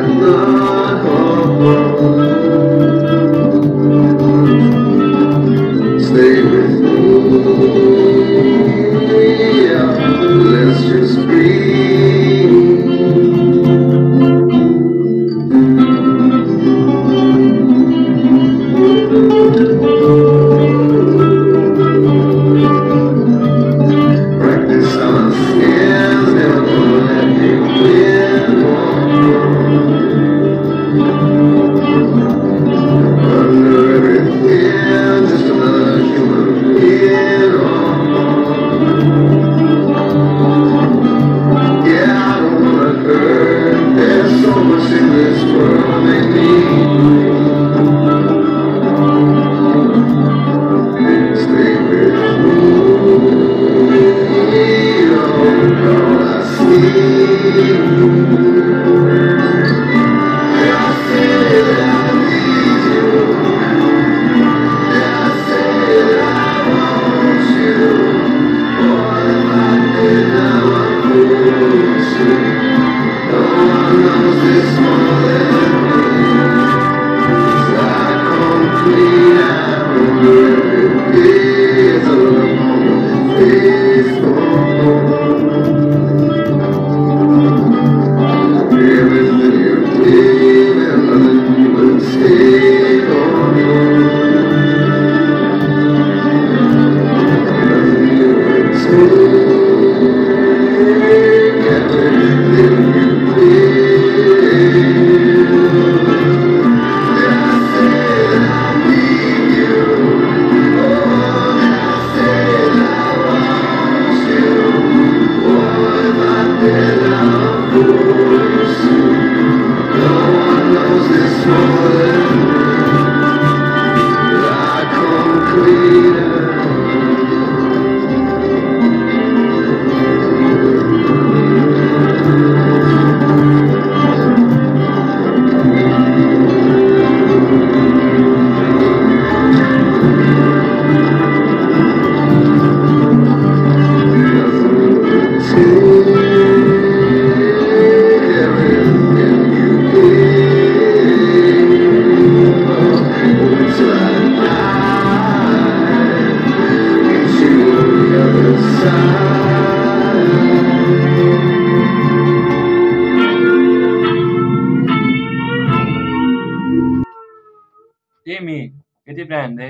Stay with me. Yeah. Let's just This morning Dimmi, che ti prende?